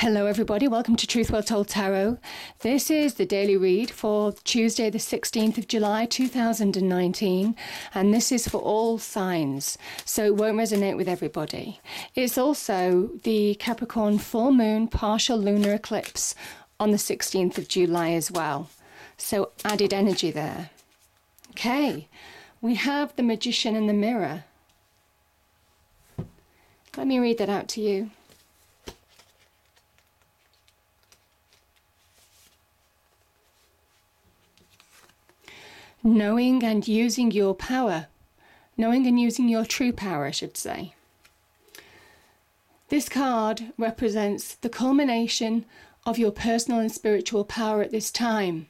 Hello, everybody. Welcome to Truth Well Told Tarot. This is the daily read for Tuesday, the 16th of July 2019, and this is for all signs, so it won't resonate with everybody. It's also the Capricorn full moon partial lunar eclipse on the 16th of July as well, so added energy there. Okay, we have the Magician and the Mirror. Let me read that out to you. Knowing and using your power, knowing and using your true power, I should say. This card represents the culmination of your personal and spiritual power at this time.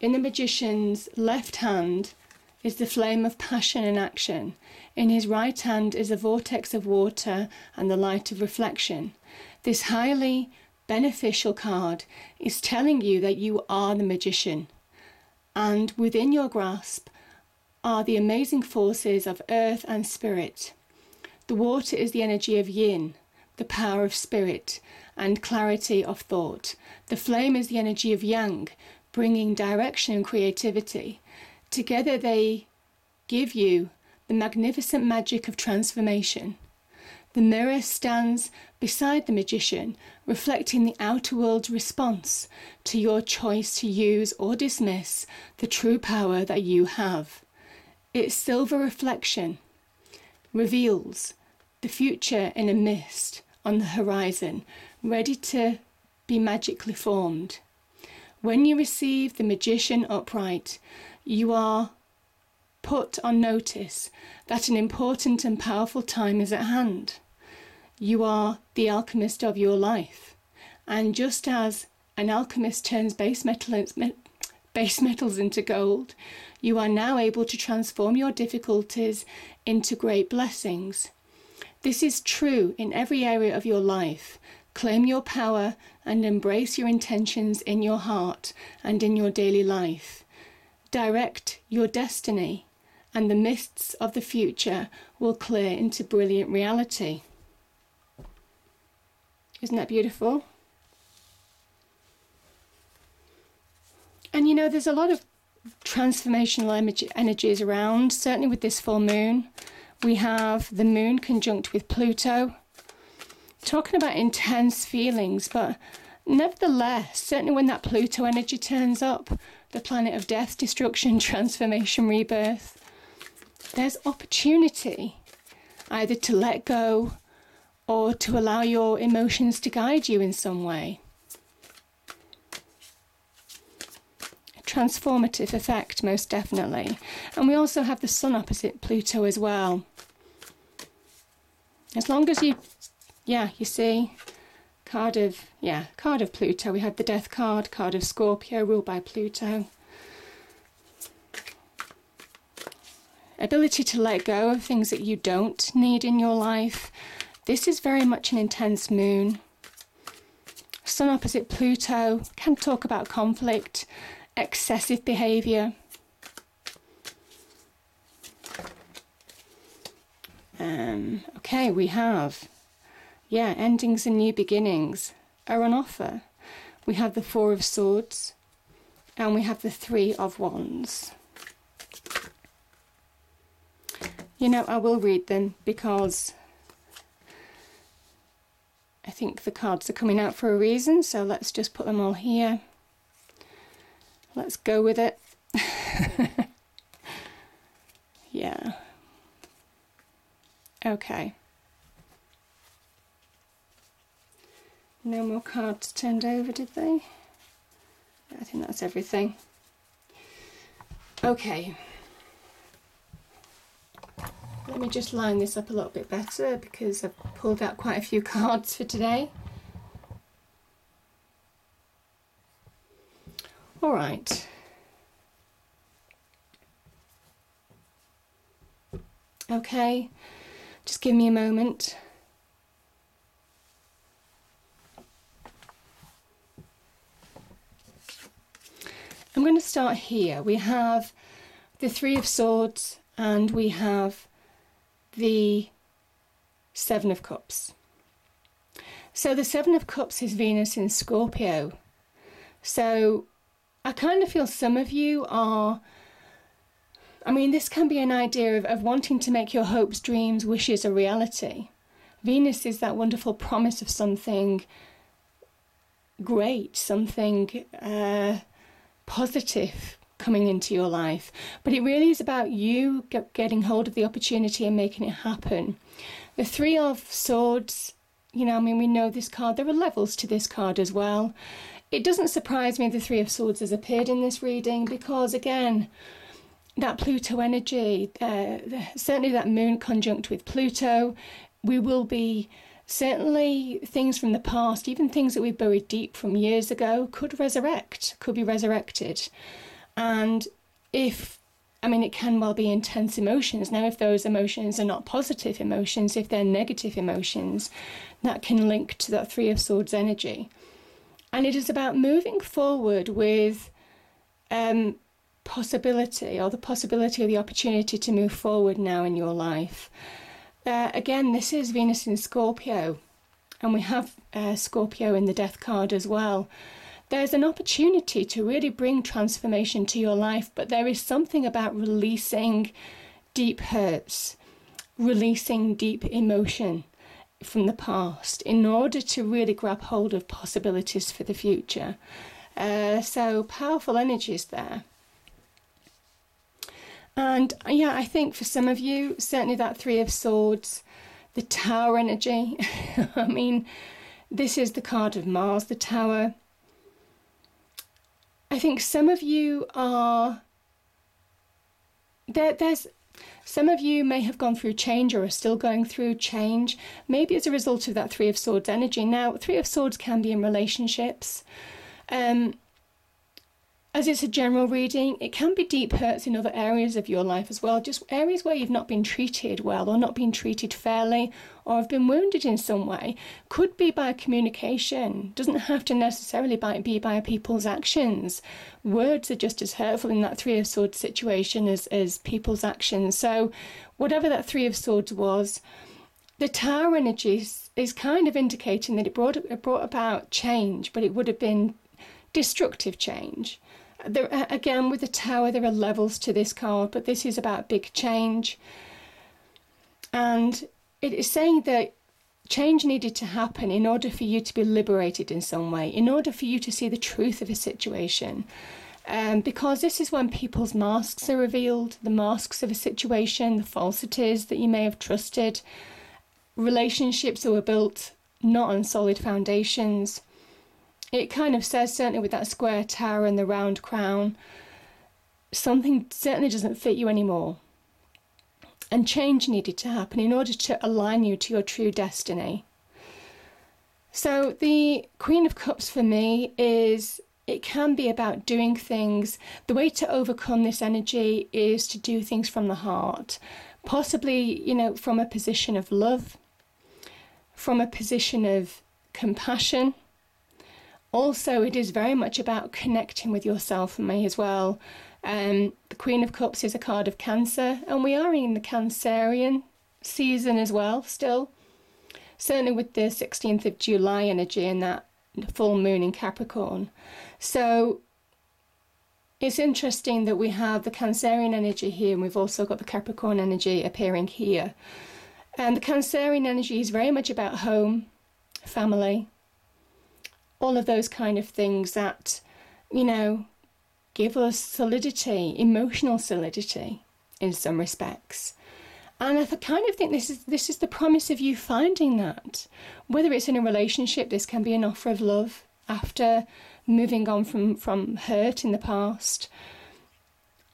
In the magician's left hand is the flame of passion and action. In his right hand is a vortex of water and the light of reflection. This highly beneficial card is telling you that you are the magician. And within your grasp are the amazing forces of earth and spirit. The water is the energy of yin, the power of spirit and clarity of thought. The flame is the energy of yang, bringing direction and creativity. Together they give you the magnificent magic of transformation. The mirror stands beside the magician, reflecting the outer world's response to your choice to use or dismiss the true power that you have. Its silver reflection reveals the future in a mist on the horizon, ready to be magically formed. When you receive the magician upright, you are put on notice that an important and powerful time is at hand. You are the alchemist of your life. And just as an alchemist turns base, metal, base metals into gold, you are now able to transform your difficulties into great blessings. This is true in every area of your life. Claim your power and embrace your intentions in your heart and in your daily life. Direct your destiny, and the mists of the future will clear into brilliant reality. Isn't that beautiful? And you know, there's a lot of transformational energies around, certainly with this full moon. We have the moon conjunct with Pluto, talking about intense feelings, but nevertheless, certainly when that Pluto energy turns up, the planet of death, destruction, transformation, rebirth, there's opportunity either to let go or to allow your emotions to guide you in some way. Transformative effect, most definitely. And we also have the Sun opposite Pluto as well. As long as you, yeah, you see, card of, yeah, card of Pluto. We have the Death card, card of Scorpio, ruled by Pluto. Ability to let go of things that you don't need in your life this is very much an intense moon. Sun opposite Pluto can talk about conflict, excessive behaviour. Um, okay, we have, yeah, endings and new beginnings are on offer. We have the Four of Swords and we have the Three of Wands. You know, I will read them because I think the cards are coming out for a reason, so let's just put them all here. Let's go with it. yeah. Okay. No more cards turned over, did they? I think that's everything. Okay. Let me just line this up a little bit better because I've pulled out quite a few cards for today. All right. Okay, just give me a moment. I'm going to start here. We have the Three of Swords and we have the Seven of Cups. So the Seven of Cups is Venus in Scorpio. So I kind of feel some of you are. I mean, this can be an idea of, of wanting to make your hopes, dreams, wishes a reality. Venus is that wonderful promise of something great, something uh, positive coming into your life. But it really is about you get, getting hold of the opportunity and making it happen. The Three of Swords, you know, I mean, we know this card, there are levels to this card as well. It doesn't surprise me the Three of Swords has appeared in this reading because, again, that Pluto energy, uh, certainly that moon conjunct with Pluto, we will be certainly things from the past, even things that we buried deep from years ago, could resurrect, could be resurrected. And if, I mean, it can well be intense emotions. Now, if those emotions are not positive emotions, if they're negative emotions, that can link to that Three of Swords energy. And it is about moving forward with um, possibility or the possibility or the opportunity to move forward now in your life. Uh, again, this is Venus in Scorpio, and we have uh, Scorpio in the death card as well. There's an opportunity to really bring transformation to your life, but there is something about releasing deep hurts, releasing deep emotion from the past in order to really grab hold of possibilities for the future. Uh, so, powerful energies there. And yeah, I think for some of you, certainly that Three of Swords, the Tower energy. I mean, this is the card of Mars, the Tower. I think some of you are. There, there's some of you may have gone through change or are still going through change, maybe as a result of that Three of Swords energy. Now, Three of Swords can be in relationships. Um, as it's a general reading, it can be deep hurts in other areas of your life as well, just areas where you've not been treated well or not been treated fairly or have been wounded in some way. Could be by communication, doesn't have to necessarily be by people's actions. Words are just as hurtful in that Three of Swords situation as, as people's actions. So, whatever that Three of Swords was, the Tower energy is, is kind of indicating that it brought, it brought about change, but it would have been destructive change there, again, with the tower, there are levels to this card, but this is about big change. And it is saying that change needed to happen in order for you to be liberated in some way, in order for you to see the truth of a situation. Um, because this is when people's masks are revealed, the masks of a situation, the falsities that you may have trusted, relationships that were built not on solid foundations it kind of says, certainly with that square tower and the round crown, something certainly doesn't fit you anymore. And change needed to happen in order to align you to your true destiny. So, the Queen of Cups for me is it can be about doing things. The way to overcome this energy is to do things from the heart, possibly, you know, from a position of love, from a position of compassion, also, it is very much about connecting with yourself and me as well. Um, the Queen of Cups is a card of Cancer, and we are in the Cancerian season as well, still. Certainly with the 16th of July energy and that full moon in Capricorn. So it's interesting that we have the Cancerian energy here, and we've also got the Capricorn energy appearing here. And the Cancerian energy is very much about home, family, all of those kind of things that, you know, give us solidity, emotional solidity in some respects. And I kind of think this is this is the promise of you finding that. Whether it's in a relationship, this can be an offer of love after moving on from, from hurt in the past.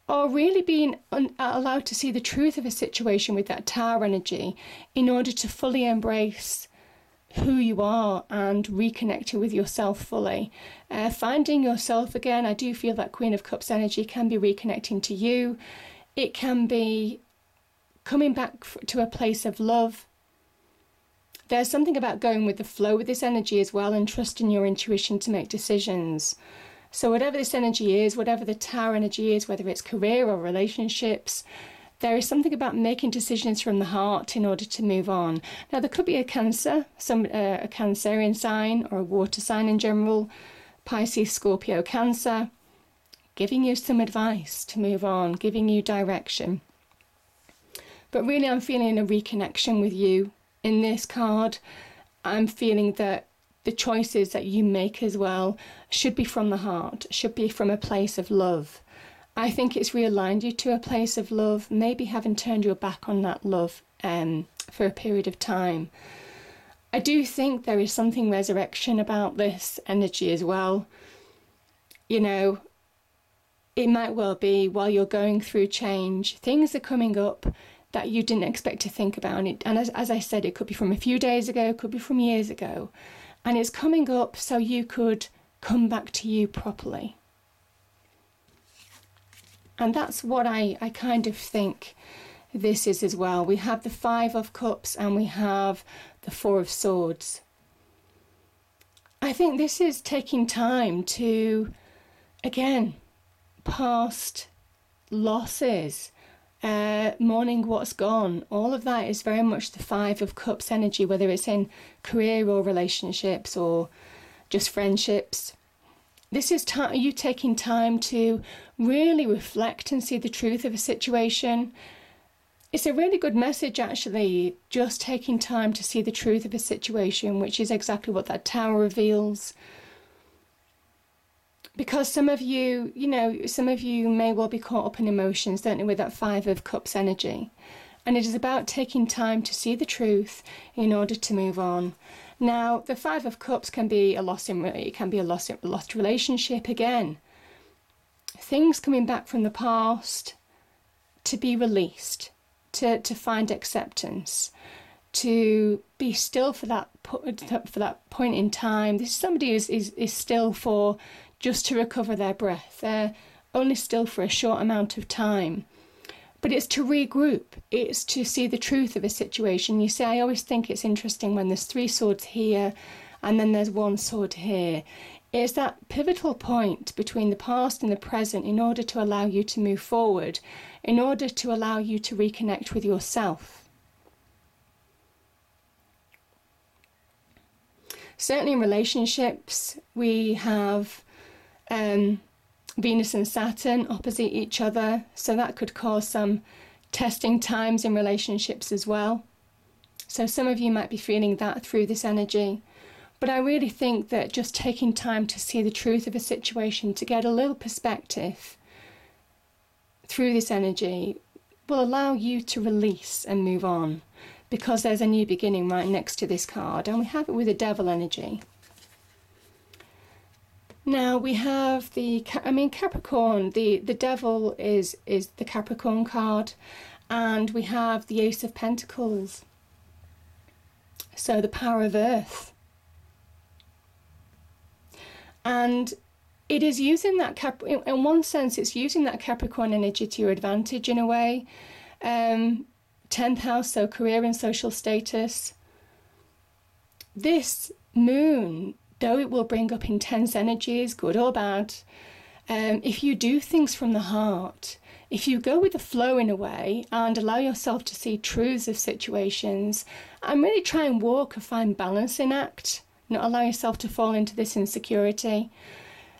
Or really being un- allowed to see the truth of a situation with that tower energy in order to fully embrace who you are and reconnecting with yourself fully. Uh, finding yourself again, I do feel that Queen of Cups energy can be reconnecting to you. It can be coming back to a place of love. There's something about going with the flow with this energy as well and trusting your intuition to make decisions. So, whatever this energy is, whatever the tower energy is, whether it's career or relationships, there is something about making decisions from the heart in order to move on. Now, there could be a Cancer, some uh, a Cancerian sign or a water sign in general, Pisces, Scorpio, Cancer, giving you some advice to move on, giving you direction. But really, I'm feeling a reconnection with you in this card. I'm feeling that the choices that you make as well should be from the heart, should be from a place of love. I think it's realigned you to a place of love, maybe having turned your back on that love um, for a period of time. I do think there is something resurrection about this energy as well. You know, it might well be while you're going through change, things are coming up that you didn't expect to think about. And, it, and as, as I said, it could be from a few days ago, it could be from years ago. And it's coming up so you could come back to you properly. And that's what I, I kind of think this is as well. We have the Five of Cups and we have the Four of Swords. I think this is taking time to, again, past losses, uh, mourning what's gone. All of that is very much the Five of Cups energy, whether it's in career or relationships or just friendships. This is you taking time to really reflect and see the truth of a situation. It's a really good message, actually, just taking time to see the truth of a situation, which is exactly what that tower reveals. Because some of you, you know, some of you may well be caught up in emotions, don't you, with that Five of Cups energy. And it is about taking time to see the truth in order to move on. Now, the Five of Cups can be a lost in it can be a lost lost relationship again. Things coming back from the past to be released, to to find acceptance, to be still for that for that point in time. This somebody is is, is still for just to recover their breath. They're only still for a short amount of time but it's to regroup, it's to see the truth of a situation. You see, I always think it's interesting when there's three swords here and then there's one sword here. It's that pivotal point between the past and the present in order to allow you to move forward, in order to allow you to reconnect with yourself. Certainly, in relationships, we have um, Venus and Saturn opposite each other, so that could cause some testing times in relationships as well. So some of you might be feeling that through this energy. But I really think that just taking time to see the truth of a situation, to get a little perspective through this energy, will allow you to release and move on because there's a new beginning right next to this card, and we have it with the devil energy. Now we have the, I mean Capricorn. The the devil is is the Capricorn card, and we have the Ace of Pentacles. So the power of Earth, and it is using that Cap. In one sense, it's using that Capricorn energy to your advantage in a way. Um, tenth house, so career and social status. This moon though it will bring up intense energies, good or bad, um, if you do things from the heart, if you go with the flow in a way and allow yourself to see truths of situations and really try and walk a fine balancing act, not allow yourself to fall into this insecurity,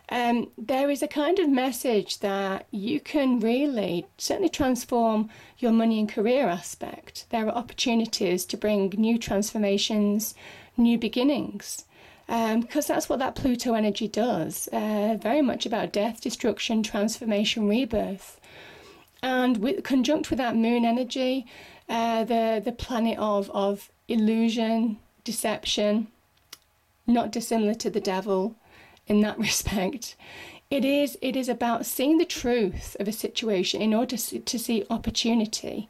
um, there is a kind of message that you can really certainly transform your money and career aspect. There are opportunities to bring new transformations, new beginnings because um, that's what that Pluto energy does. Uh, very much about death, destruction, transformation, rebirth. And with, conjunct with that moon energy, uh, the, the planet of, of illusion, deception, not dissimilar to the devil in that respect. It is, it is about seeing the truth of a situation in order to, to see opportunity.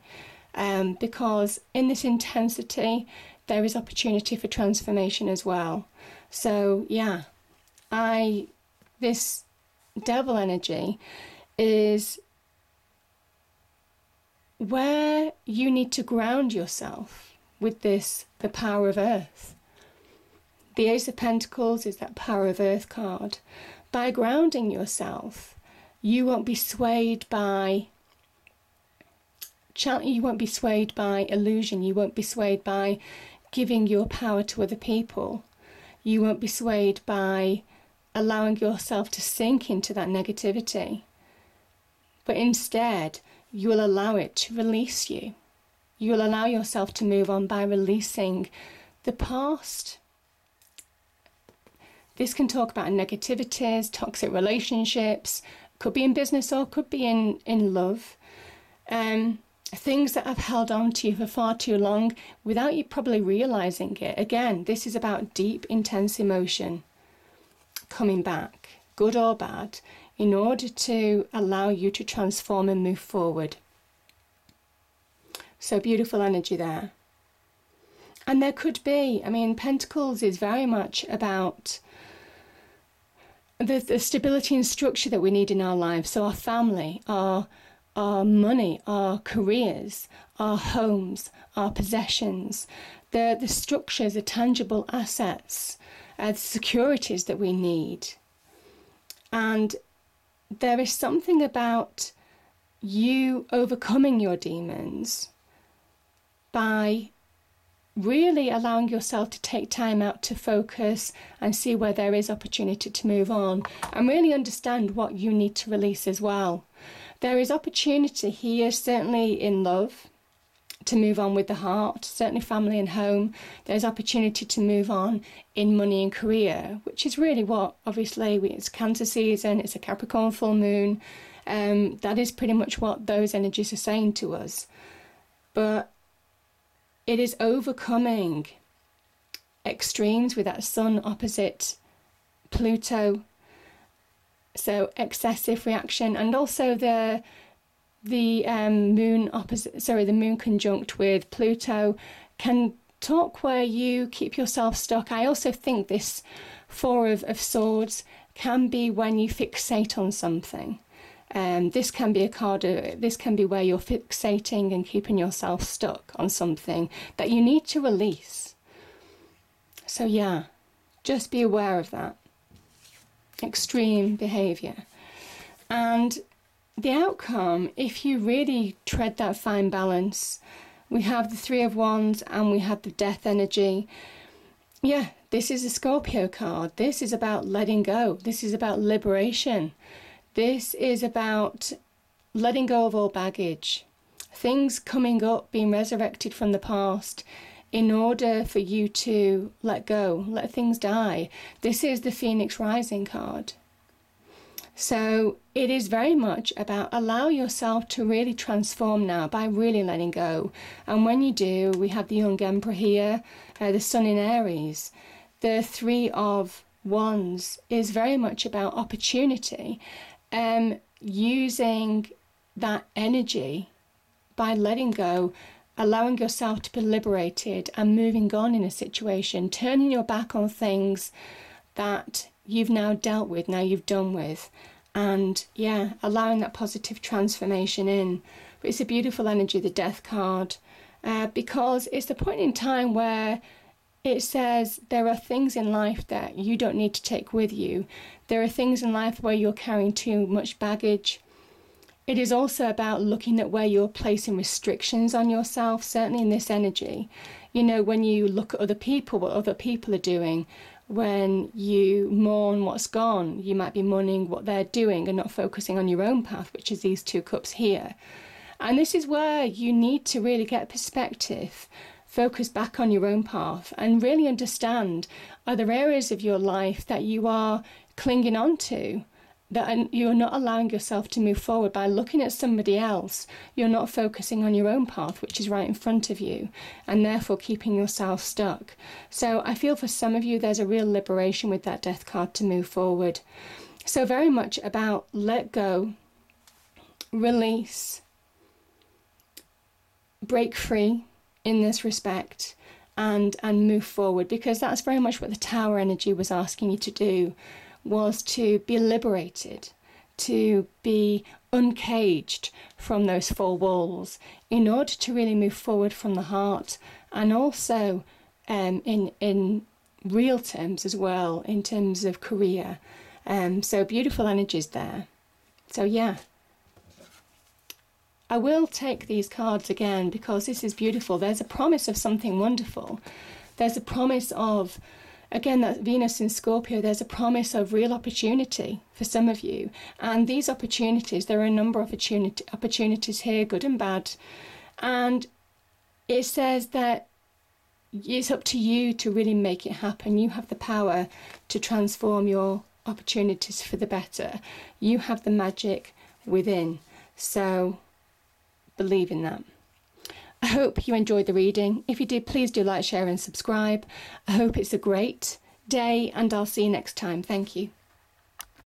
Um, because in this intensity, there is opportunity for transformation as well. So yeah, I this devil energy is where you need to ground yourself with this the power of earth. The Ace of Pentacles is that power of earth card. By grounding yourself, you won't be swayed by you won't be swayed by illusion. You won't be swayed by giving your power to other people. You won't be swayed by allowing yourself to sink into that negativity. But instead, you will allow it to release you. You will allow yourself to move on by releasing the past. This can talk about negativities, toxic relationships, could be in business or could be in, in love. Um, things that have held on to you for far too long without you probably realizing it. Again, this is about deep, intense emotion coming back, good or bad, in order to allow you to transform and move forward. So beautiful energy there. And there could be, I mean, Pentacles is very much about the, the stability and structure that we need in our lives. So our family, our our money, our careers, our homes, our possessions, the, the structures, the tangible assets, uh, the securities that we need. And there is something about you overcoming your demons by really allowing yourself to take time out to focus and see where there is opportunity to move on and really understand what you need to release as well. There is opportunity here, certainly in love, to move on with the heart, certainly family and home. There's opportunity to move on in money and career, which is really what obviously it's Cancer season, it's a Capricorn full moon. Um, that is pretty much what those energies are saying to us. But it is overcoming extremes with that sun opposite Pluto so excessive reaction and also the the um, moon opposite sorry the moon conjunct with pluto can talk where you keep yourself stuck. I also think this four of, of swords can be when you fixate on something. Um, this can be a card of, this can be where you're fixating and keeping yourself stuck on something that you need to release. So yeah just be aware of that extreme behavior. And the outcome, if you really tread that fine balance, we have the Three of Wands and we have the Death energy. Yeah, this is a Scorpio card. This is about letting go. This is about liberation. This is about letting go of all baggage. Things coming up, being resurrected from the past in order for you to let go, let things die. This is the Phoenix Rising card. So it is very much about allow yourself to really transform now by really letting go. And when you do, we have the young emperor here, uh, the sun in Aries. The three of wands is very much about opportunity, um, using that energy by letting go allowing yourself to be liberated and moving on in a situation, turning your back on things that you've now dealt with, now you've done with, and yeah, allowing that positive transformation in. But it's a beautiful energy, the death card, uh, because it's the point in time where it says there are things in life that you don't need to take with you. There are things in life where you're carrying too much baggage it is also about looking at where you're placing restrictions on yourself, certainly in this energy. You know, when you look at other people, what other people are doing, when you mourn what's gone, you might be mourning what they're doing and not focusing on your own path, which is these two cups here. And this is where you need to really get perspective, focus back on your own path, and really understand are there areas of your life that you are clinging on to? That you're not allowing yourself to move forward by looking at somebody else. You're not focusing on your own path, which is right in front of you, and therefore keeping yourself stuck. So I feel for some of you there's a real liberation with that death card to move forward. So, very much about let go, release, break free in this respect and and move forward because that's very much what the tower energy was asking you to do was to be liberated, to be uncaged from those four walls in order to really move forward from the heart and also um, in, in real terms as well, in terms of career. Um, so beautiful energies there. So, yeah. I will take these cards again because this is beautiful. There's a promise of something wonderful. There's a promise of, again, that Venus in Scorpio, there's a promise of real opportunity for some of you. And these opportunities, there are a number of opportunity, opportunities here, good and bad. And it says that it's up to you to really make it happen. You have the power to transform your opportunities for the better. You have the magic within. So believe in that. I hope you enjoyed the reading. If you did, please do like, share, and subscribe. I hope it's a great day, and I'll see you next time. Thank you.